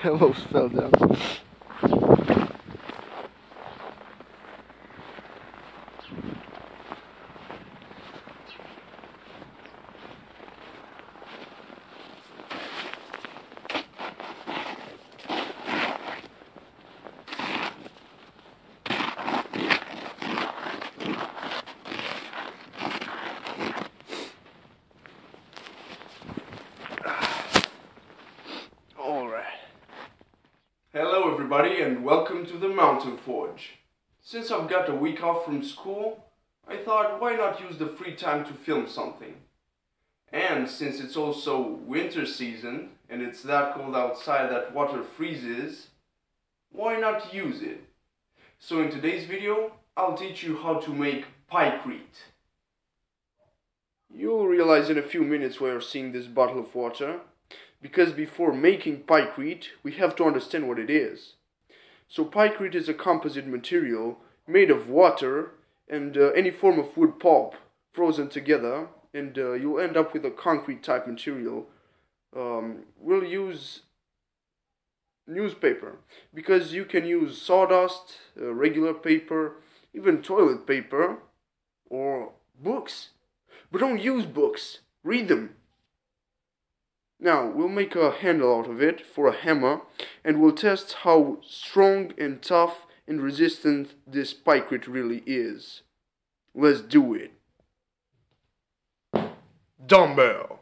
almost fell down. Everybody and welcome to the Mountain Forge. Since I've got a week off from school, I thought why not use the free time to film something. And since it's also winter season and it's that cold outside that water freezes, why not use it? So in today's video, I'll teach you how to make pykrete. You'll realize in a few minutes why you're seeing this bottle of water because before making pykrete, we have to understand what it is. So pykrete is a composite material made of water and uh, any form of wood pulp frozen together, and uh, you'll end up with a concrete type material. Um, we'll use newspaper because you can use sawdust, uh, regular paper, even toilet paper, or books. But don't use books, read them. Now, we'll make a handle out of it for a hammer and we'll test how strong and tough and resistant this pykrete really is. Let's do it. Dumbbell.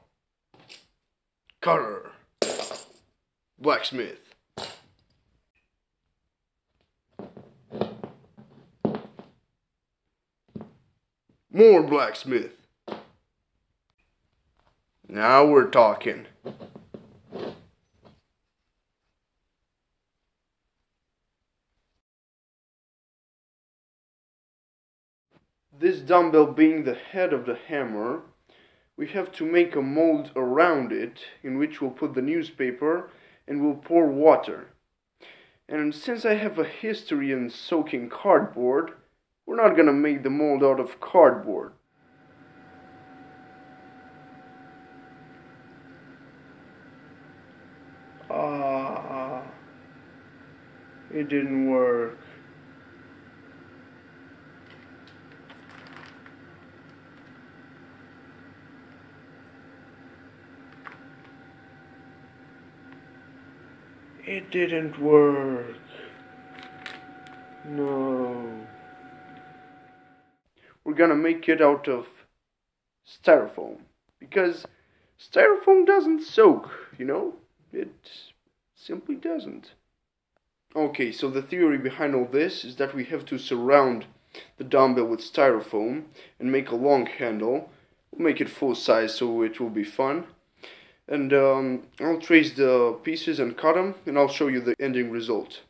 Cutter. Blacksmith. More blacksmith. Now we're talking. This dumbbell being the head of the hammer, we have to make a mold around it in which we'll put the newspaper and we'll pour water. And since I have a history in soaking cardboard, we're not gonna make the mold out of cardboard. It didn't work. It didn't work. No. We're gonna make it out of styrofoam because styrofoam doesn't soak, you know? It simply doesn't. Okay, so the theory behind all this is that we have to surround the dumbbell with styrofoam and make a long handle. We'll make it full size so it will be fun. And um, I'll trace the pieces and cut them and I'll show you the ending result.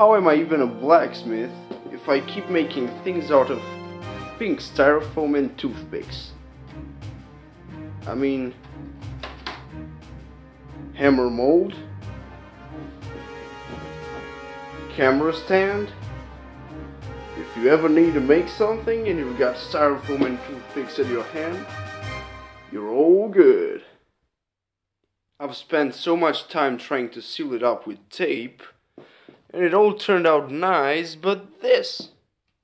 How am I even a blacksmith if I keep making things out of pink styrofoam and toothpicks? I mean, hammer mold, camera stand. If you ever need to make something and you've got styrofoam and toothpicks in your hand, you're all good. I've spent so much time trying to seal it up with tape and it all turned out nice, but this,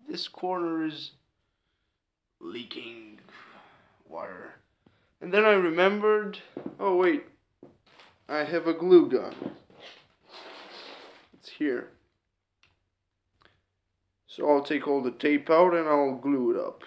this corner is leaking water. And then I remembered, oh wait, I have a glue gun. It's here. So I'll take all the tape out and I'll glue it up.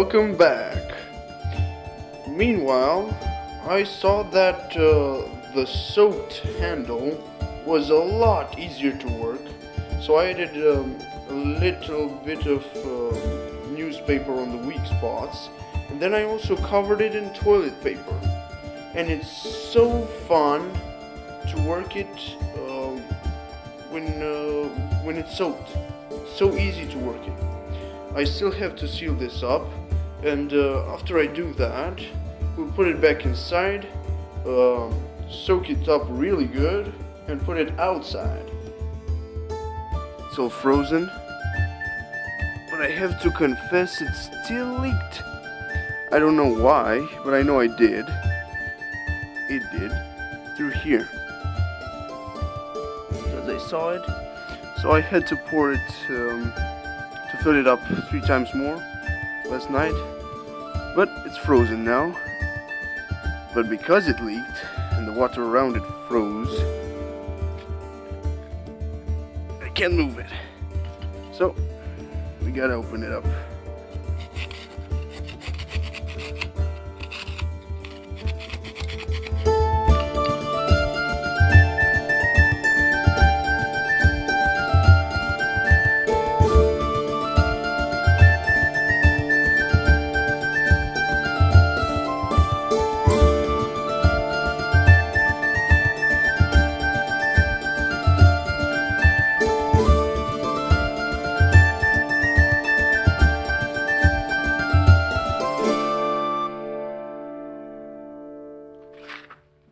Welcome back. Meanwhile, I saw that uh, the soaked handle was a lot easier to work, so I added um, a little bit of uh, newspaper on the weak spots, and then I also covered it in toilet paper. And it's so fun to work it uh, when uh, when it's soaked. So easy to work it. I still have to seal this up, and uh, after I do that, we'll put it back inside, um, soak it up really good, and put it outside. It's all frozen, but I have to confess it still leaked. I don't know why, but I know I did. It did. Through here. As I saw it. So I had to pour it um, to fill it up three times more last night. But it's frozen now. But because it leaked and the water around it froze, I can't move it. So we gotta open it up.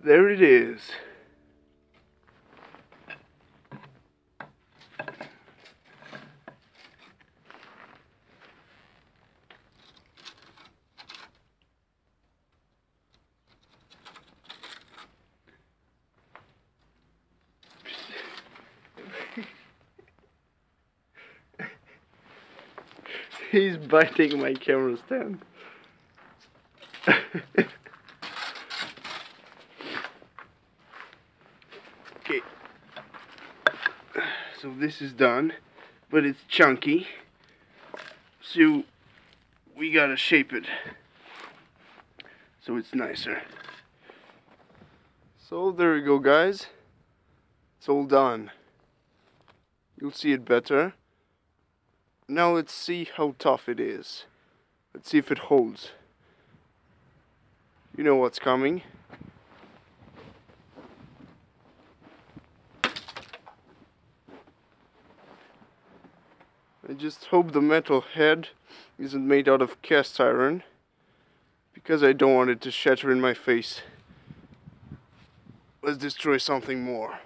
There it is. He's biting my camera stand. okay. So this is done, but it's chunky. So we gotta shape it so it's nicer. So there we go guys. It's all done. You'll see it better. Now let's see how tough it is. Let's see if it holds. You know what's coming. I just hope the metal head isn't made out of cast iron because I don't want it to shatter in my face. Let's destroy something more.